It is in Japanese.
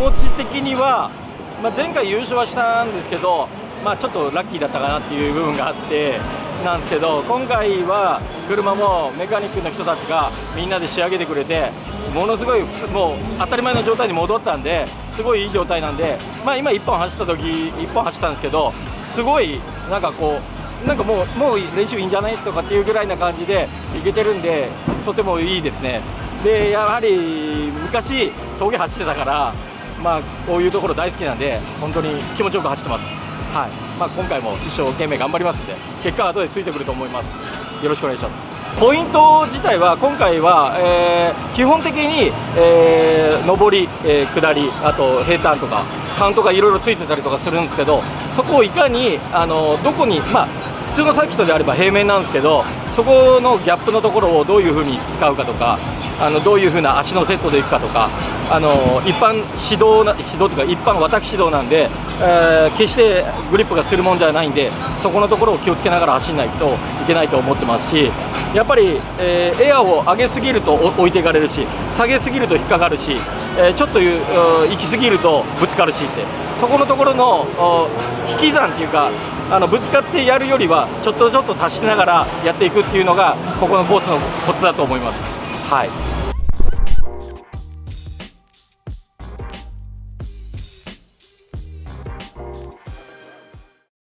持ち的には、まあ、前回優勝はしたんですけど、まあ、ちょっとラッキーだったかなっていう部分があってなんですけど今回は車もメカニックの人たちがみんなで仕上げてくれてものすごいもう当たり前の状態に戻ったんですごいいい状態なんで、まあ、今1本走った時1本走ったんですけどすごいなんかこうなんかもうもう練習いいんじゃないとかっていうぐらいな感じでいけてるんでとてもいいですね。でやはり昔峠走ってたからまあこういうところ大好きなんで本当に気持ちよく走ってます。はい。まあ、今回も一生懸命頑張りますんで結果は後でついてくると思います。よろしくお願いします。ポイント自体は今回は、えー、基本的に、えー、上り、えー、下りあと平坦とかカウントがいろいろついてたりとかするんですけどそこをいかにあのどこにまあ普通のサーキットであれば平面なんですけどそこのギャップのところをどういうふうに使うかとかあのどういうふうな足のセットでいくかとかあの一般指導な指導というか一般私指導なんで、えー、決してグリップがするもんじゃないんでそこのところを気をつけながら走らないといけないと思ってますしやっぱり、えー、エアを上げすぎると置いていかれるし下げすぎると引っかかるし、えー、ちょっと行きすぎるとぶつかるしってそこのところの引き算っていうかあのぶつかってやるよりはちょっとちょっと足しながらやっていくっていうのがここのコースのコツだと思います。はい